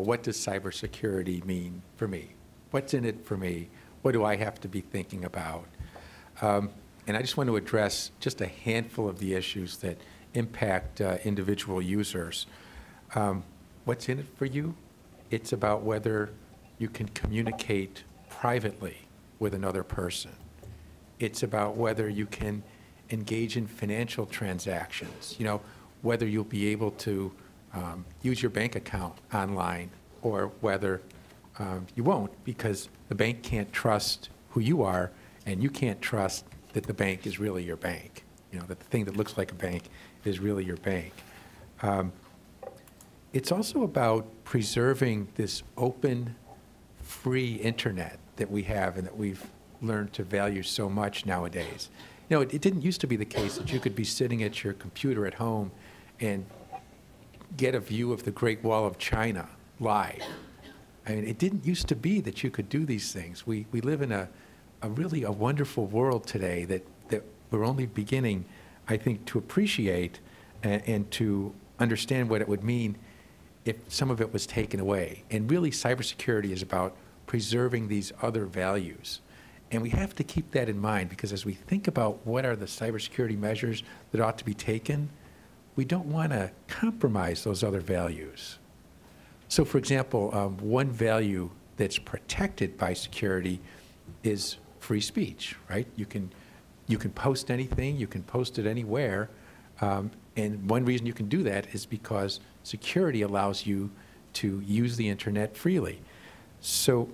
what does cybersecurity mean for me? What's in it for me? What do I have to be thinking about? Um, and I just want to address just a handful of the issues that impact uh, individual users. Um, what's in it for you? It's about whether you can communicate privately with another person. It's about whether you can engage in financial transactions, you know, whether you'll be able to um, use your bank account online or whether um, you won't because the bank can't trust who you are and you can't trust that the bank is really your bank. You know, that the thing that looks like a bank is really your bank. Um, it's also about preserving this open, free internet that we have and that we've learned to value so much nowadays. You know, it, it didn't used to be the case that you could be sitting at your computer at home and get a view of the Great Wall of China live. I mean, it didn't used to be that you could do these things. We, we live in a, a really a wonderful world today that, that we're only beginning, I think, to appreciate and, and to understand what it would mean if some of it was taken away. And really, cybersecurity is about preserving these other values. And we have to keep that in mind because as we think about what are the cybersecurity measures that ought to be taken, we don't want to compromise those other values. So, for example, um, one value that's protected by security is free speech, right? You can, you can post anything, you can post it anywhere, um, and one reason you can do that is because security allows you to use the internet freely. So,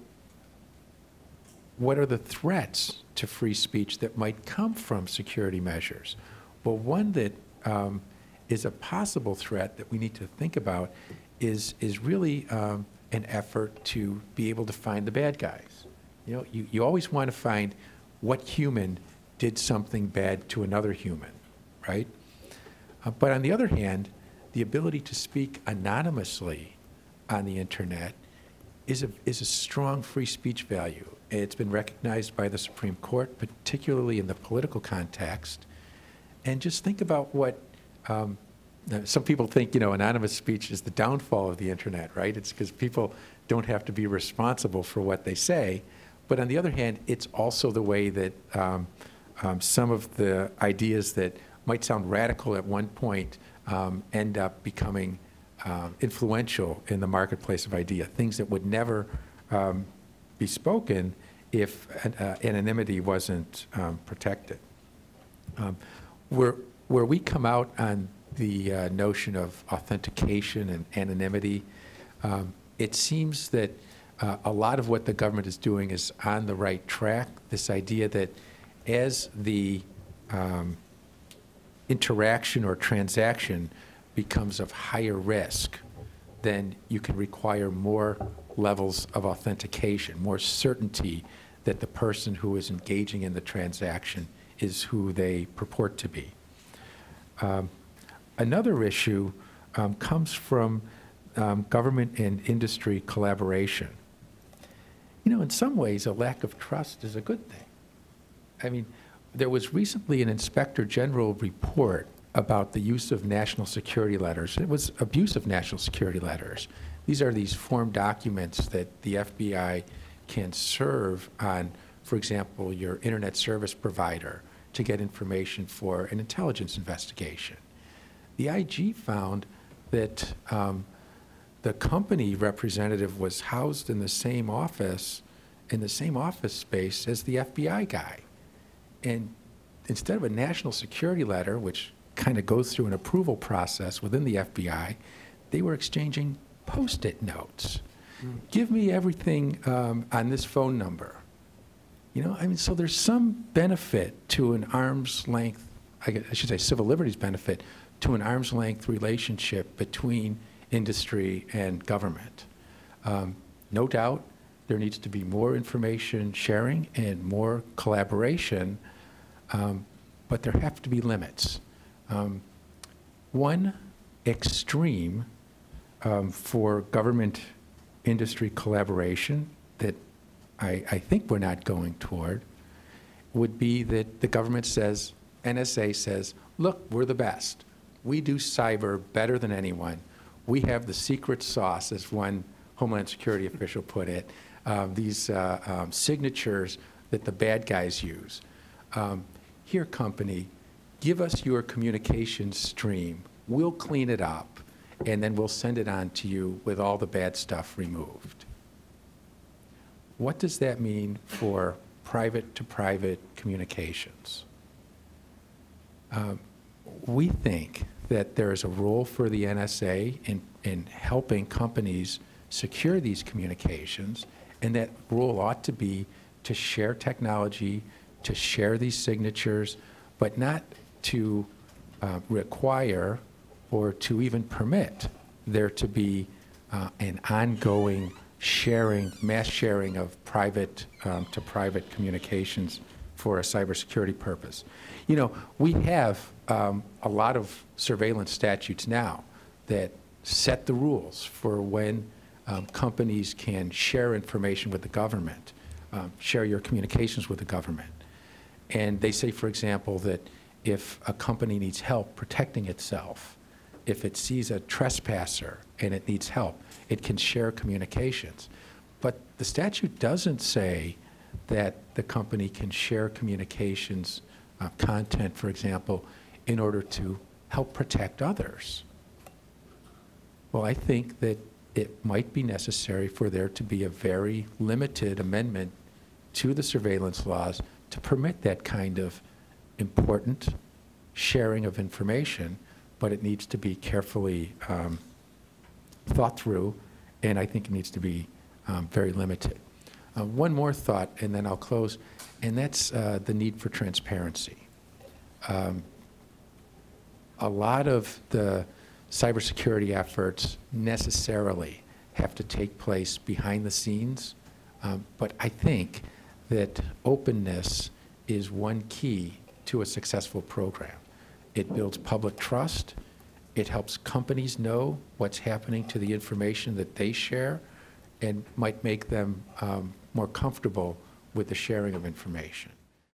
what are the threats to free speech that might come from security measures? Well, one that um, is a possible threat that we need to think about is, is really um, an effort to be able to find the bad guys. You know, you, you always want to find what human did something bad to another human, right? Uh, but on the other hand, the ability to speak anonymously on the internet is a, is a strong free speech value. It's been recognized by the Supreme Court, particularly in the political context. And just think about what um, some people think, you know, anonymous speech is the downfall of the internet, right? It's because people don't have to be responsible for what they say. But on the other hand, it's also the way that um, um, some of the ideas that might sound radical at one point um, end up becoming um, influential in the marketplace of idea, things that would never um, be spoken if uh, anonymity wasn't um, protected. where, where we come out on the uh, notion of authentication and anonymity, um, it seems that uh, a lot of what the government is doing is on the right track. This idea that as the um, interaction or transaction becomes of higher risk, then you can require more levels of authentication, more certainty that the person who is engaging in the transaction is who they purport to be. Um, Another issue um, comes from um, government and industry collaboration. You know, in some ways, a lack of trust is a good thing. I mean, there was recently an inspector general report about the use of national security letters. It was abuse of national security letters. These are these form documents that the FBI can serve on, for example, your internet service provider to get information for an intelligence investigation the IG found that um, the company representative was housed in the same office, in the same office space as the FBI guy. And instead of a national security letter, which kind of goes through an approval process within the FBI, they were exchanging post it notes. Mm. Give me everything um, on this phone number. You know, I mean, so there's some benefit to an arm's length, I should say civil liberties benefit to an arm's length relationship between industry and government. Um, no doubt there needs to be more information sharing and more collaboration, um, but there have to be limits. Um, one extreme um, for government industry collaboration that I, I think we're not going toward would be that the government says, NSA says, look, we're the best we do cyber better than anyone. We have the secret sauce, as one Homeland Security official put it, um, these uh, um, signatures that the bad guys use. Um, Here, company, give us your communication stream. We'll clean it up, and then we'll send it on to you with all the bad stuff removed. What does that mean for private-to-private communications? Um, We think that there is a role for the NSA in, in helping companies secure these communications, and that role ought to be to share technology, to share these signatures, but not to uh, require or to even permit there to be uh, an ongoing sharing, mass sharing of private um, to private communications for a cybersecurity purpose. You know, we have um, a lot of surveillance statutes now that set the rules for when um, companies can share information with the government, um, share your communications with the government. And they say, for example, that if a company needs help protecting itself, if it sees a trespasser and it needs help, it can share communications. But the statute doesn't say that the company can share communications, uh, content, for example, in order to help protect others. Well, I think that it might be necessary for there to be a very limited amendment to the surveillance laws to permit that kind of important sharing of information, but it needs to be carefully um, thought through, and I think it needs to be um, very limited. Uh, One more thought, and then I'll close, and that's uh, the need for transparency. Um, A lot of the cybersecurity efforts necessarily have to take place behind the scenes, um, but I think that openness is one key to a successful program. It builds public trust, it helps companies know what's happening to the information that they share, and might make them um, more comfortable with the sharing of information.